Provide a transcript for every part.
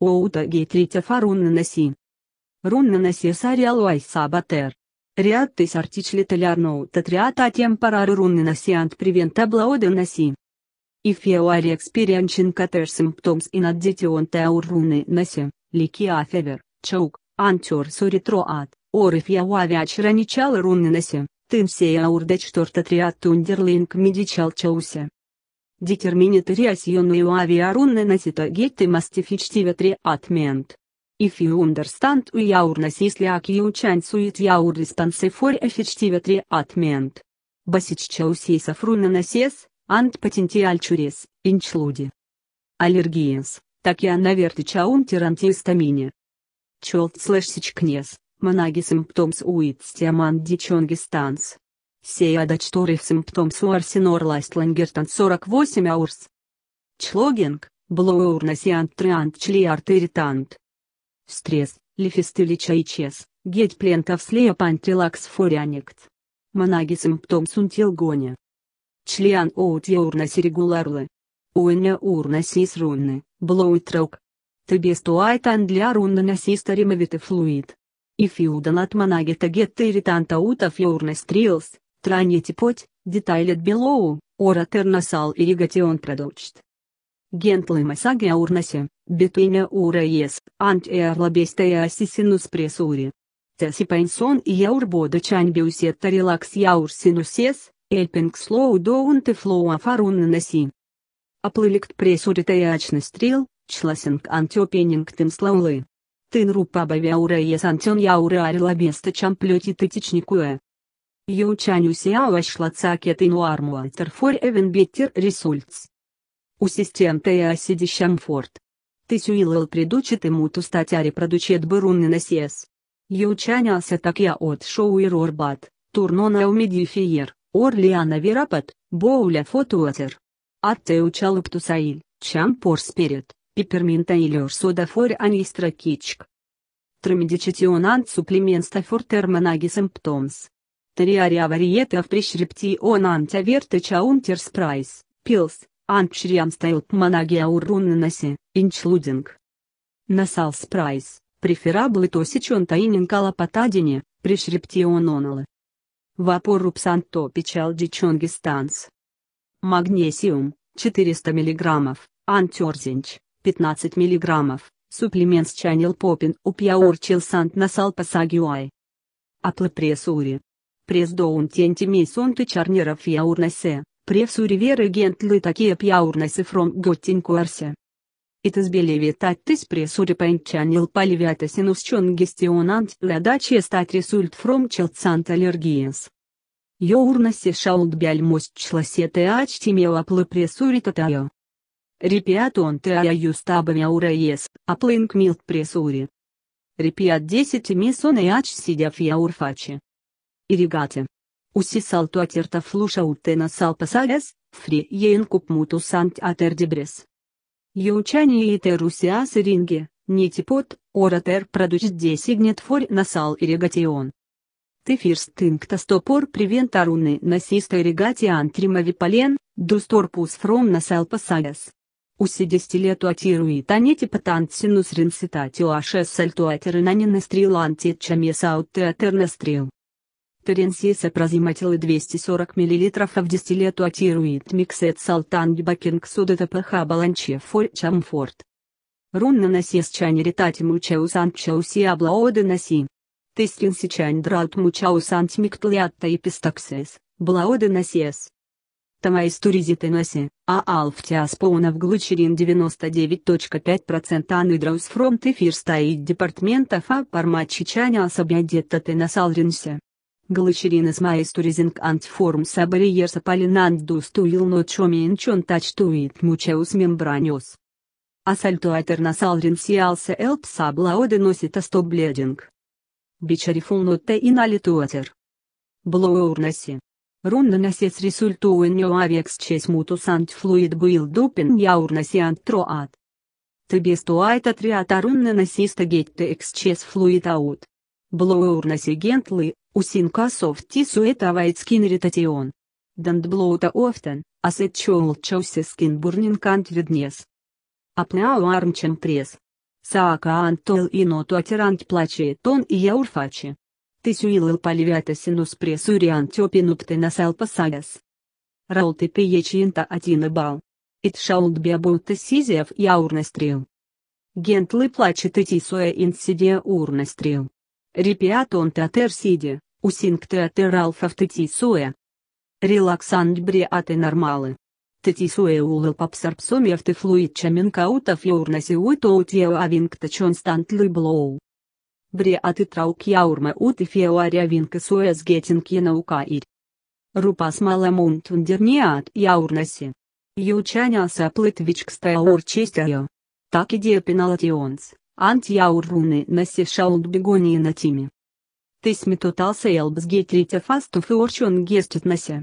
Оута гейтритя фарунна наси. Рунна наси сариалуай сабатер. Риаттис артичлителярноу татриата темпорары рунны насиант привентаблаоды наси. If you are experiencing cutter symptoms in addition to runны наси, fever, choke, антюр суритроат, or if you are вечраничал рунны наси, тым сея урдеч торта триат тундерлинг медичал чаусе. Necessity to get the most effective treatment. If you understand why your nose is leaking, you can suit your response for effective treatment. Basic causes of runny noses, and potential cures, include. Allergens, take an over-the-counter antihistamine. Cold slash sickness, manage symptoms with steam and decongestants. Сея дачторив симптом суарсинор лайстлангертан 48 аурс. Члогинг, блоурнасиант триант члиартеритант. Стресс, лифистилича и чес, геть плентов слеопантилакс форианикт. Манаги симптом сунтилгоня. Члиан оут яурнаси регуларлы. Уэня урнасис рунны, блоутрок. Тебестуайтан для рунны насистаримовите флуид. И фьюдан от манагета гетта иританта утов яурнес pot, detailed below, or other nasal irrigation product. Gently massage your nose, between your eyes, and earlobes to ease sinus pressure. Теси пенсон и яурбода чаньбиусет тарелакс яур синусес, эльпинг слоу доун те флоу афарун наси. Apply light pressure to each nostril, closing and opening them slowly. Тын рупа бавяура ес антион яура арилабеста чамплети тытичникуэ. Ючанюсиауа шлацакетину армуальтер фор эвен беттер ресультс. У систем теаси Шамфорд. Тысюилл предучит ему ту статяри продучет бырунны насес. Ючанялся так я от шоу и рорбат, турнона умедифиер, орлиана верапат, боуля фотуатер. Атте учал птусаиль, чам пор сперед, пиперминта или сода фор анистра кичк. Тромедичетионант суплеменста фор термонаги симптомс. Тариария вариета в пришрипти он антаверты чаунтерс прайс, пилс, анчриам стайлп манагия уруннаси, инчлудинг. Насал спрайс, префераблы тосичон таининкала потадине, пришриптион оналы. Вапорупсанто печал дичонгистанс. Магнесиум, 400 мг, антерзинч, 15 мг, суплемент чанил попин упьяурчил сант насал пасагюай. Аплепресури, Прездоун тентими сонты чарнеров яурнасе, превсу риверы гентлы такие пьяурнасе фром готтинкуарсе. Итас белевитать тыс пресури пэнчанил паливята синус чон гестионант лядачи стать ресульт фром челцант аллергиенс. Йоурнасе шаулд бяльмост чласете ачтимела плы пресури татайо. Репиатон те аюстабами аураес, аплынк милт пресури. Репиат 10 мисон и ач сидя в яурфаче irrigate. Usi salto acerta flusha utena salpasales, fri jen mutu sant aterdibres. Яучание и терусиа сиринге, нитипот, оратер продуч десигнет фор насал ирригатион. Ты фирст тинкта стопор привентаруны насиста ирригатиан тримавипален, дусторпус фром насал пасагас. Уси дестилету атируит анети патант синус ринцитатио ашес сальтуатеры нанины стриланти чамесаут театер стрил. Теренсиса прозиматилы 240 мл в дистиллету атируит миксет салтан бакинг судета пх баланче фор чамфорт. Рунна насес чань ретати мучаус антчауси аблаоды наси. Тестин сичань драут мучаус антмиктлиатта и пистаксес, блаоды насес. Тамаистуризиты наси, а алфтиаспоунов глучерин 99.5% анидраус фронт эфир стоит департмента фа пармачи чаня особядетта ты насалринсе. Глачеринес маистуризинг антформ сабариерса полинандус туил ночомен чон тачтуит мучеус мембраниос. Асальто атернасалринсиалсе элп саблаоде носит астоблединг. Бичарифул нотте иналитуатер. Блоурнаси. Рунна насец ресультуеньо авекс чес мутусант флуид был дупин яурнаси антроат. Тебестуайта триата рунна насиста гетте экс чес флуид аут. Блоурнаси гентлы, Усинка софти суетавает скинритатион. Дандблоута офтен, асет чоул чаусе скин бурнин кант виднес. Апнеау армчем пресс. Sāka antol inotot antplačieton iaurfači. Tisuilil paļvētasinus priesuriantjopinuptenas elpasagas. Ролты пиечинта один бал. Ит шаулд биабуты сизев яурнестрил. Гентлы плачет ити соя инсидия урнестрил. Репиатон театер сиди, усинг театер алфа в тити соя. Релаксант бриаты нормалы. Тити соя улыл папсарпсомев чаминкаутов яурнаси уитоутьеу авингта чонстант лыблоу. Бриаты траук яурме ути феуаря винка соя сгетинг янаукаир. Rupas malamunt un dirniāt jaurnesi. Jūčaņās aplitvičkstē určistējo. Так и диапиналатионс, антияурруны наси шаулд бегонии тими. Тысми тотался елбс гетрите фасту форчун гестит насе.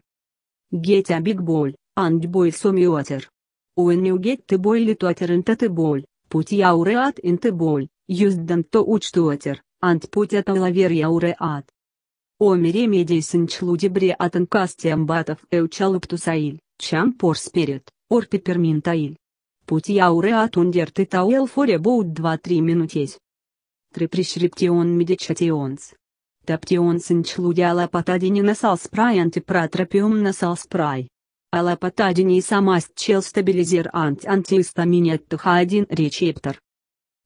Гетя биг боль, анд бой сомиотер. Уэнмиу гет ты бой литуатер инта ты боль, путь яуреат инты боль, юздам то учтуатер, ант путь это лавер яуреат. Омере медийсин члудибре атын кастиям батов эучалуптусаиль, чам пор спирит, ор пиперминтаиль. Путь яуре атундер ты тауэл форе боут 2-3 минутесь. Три пришриптион медичатионс. Таптионсин члудяла патадини насал спрай антипратрапиум насал спрай. Ала патадини самаст чел стабилизер анти антиистаминет ТХ1 речептор.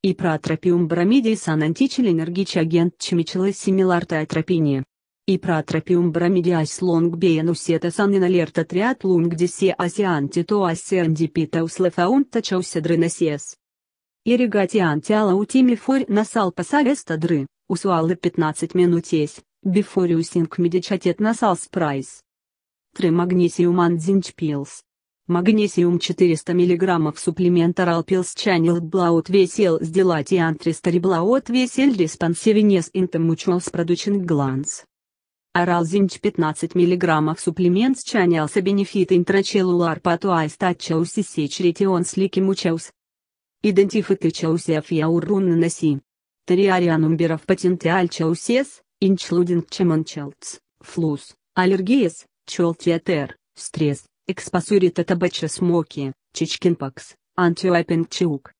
И пратропиум бромидий сан античель агент чимичелы симиларта атропиния и протропиум бромидиас лонг беянусета саниналерта триат лунг дисе асианти то асиандипита услефаунта чауседрынасес. Ирригатианти алаутими форь насал пасалеста дры, усуалы 15 минутесь, бифориусинг медичатет насал спрайс. 3 магнисиум андзинчпилс. Магнесиум 400 мг суплемент Аралпилс Чанил Блаут Весел сделать и антристари Блаут Весель Респансивинес Интемучуалс Продучин Гланс. Аралзинч 15 мг суплемент чанялся бенефит интрачеллулар патуай статчауси сечь ретион слики мучаус. Идентификачаусев яуррун наси. Тариарианумберов патентиаль чаусес, инчлудинг чемончалц, флус, аллергиес, челтиатер, стресс, экспасурита табача смоки, чичкинпакс, антиопинг чук.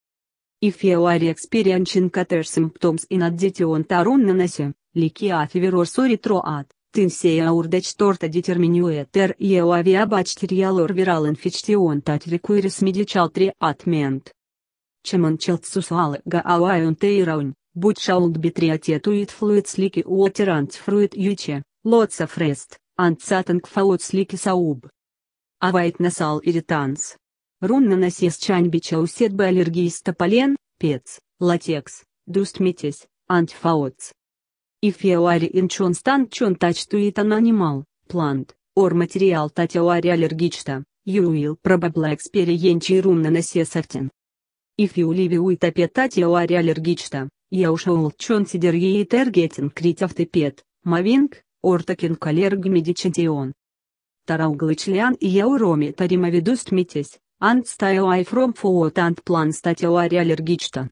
If you are experiencing other symptoms in addition to runnasse, like a fever or sore throat, Тинсея урдеч торта детерминюетер еу авиабачтериалор вирал инфекцион тат рекуирис медичал три атмент. Чемон челтсусуалы гаауайон тейраун, будь шаулд битриатетуит флуид слики уотерант фруит юче, лотса фрест, антсатанг фаут слики сауб. Авайт насал иританс. Рун наносес чань бича усет аллергии стополен, пец, латекс, дуст метесь, антифаотс. If you are in constant touch to it an animal, plant, or material that you are allergic you will the pet, moving, or taking allerg medication. Тарауглычлиан и яуроми таримовидуст митесь, and stay away from food and plants that you are allergic to.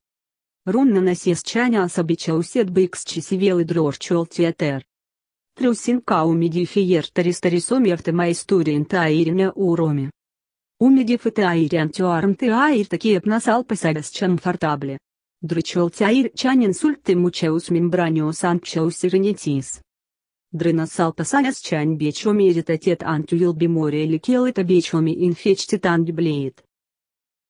Рунна насесчаня особичаусет бикс чисивел и дрорчол тиатер. Трюсин каумиди фиер таристарисом евтемайстурин таирине уроми. Умидив и таирян тюарм таир такие пнасал пасагас чанфортабле. Дрычол чанин сульты мучеус мембраниус анчаус ирнетис. Дрынасал пасагас чань бечоми иритатет антуил биморе или келыта бечоми инфечтит ангиблеет.